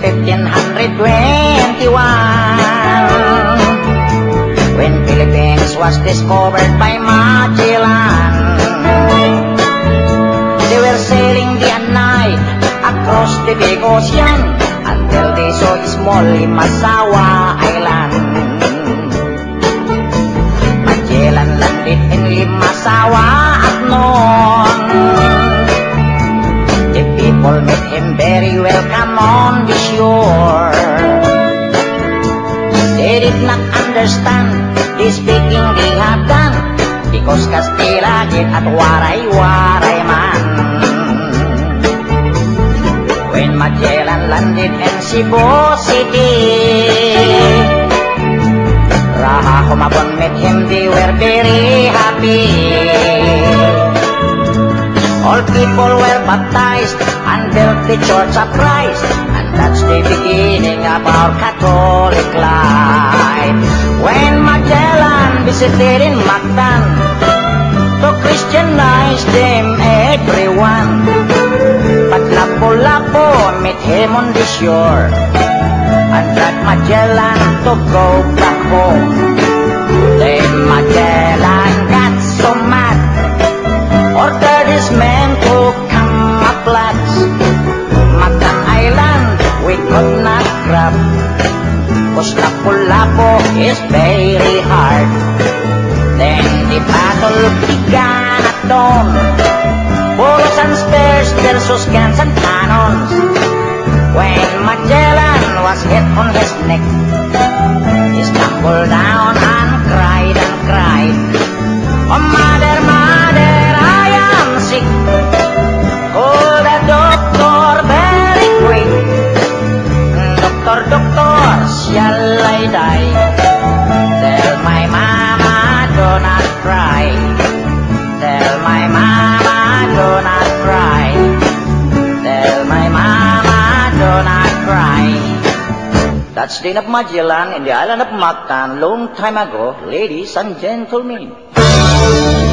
1821 When Philippines was discovered by Magellan They were sailing the night across the big ocean Until they saw small Limasawa Island. Magellan landed in Limasawa at noon. The people met him very welcome on the shore They did not understand the speaking they had done Because Castilla did at waray-waray man. When Magellan landed in Cebu City Raha Humabon met him, they were very happy. All people were baptized and built the Church of Christ the beginning of our Catholic life. When Magellan visited in Mactan To Christianize them everyone. But Lapu-Lapu met him on the shore And that Magellan to go back home Cause Lapu-Lapu is very hard. Then the battle began at dawn. Bullets and spears versus guns and cannons. When Magellan was hit on his neck He stumbled down Tell my mama do not cry. Tell my mama do not cry. Tell my mama do not cry. That's the of Magellan in the island of Mactan long time ago, ladies and gentlemen.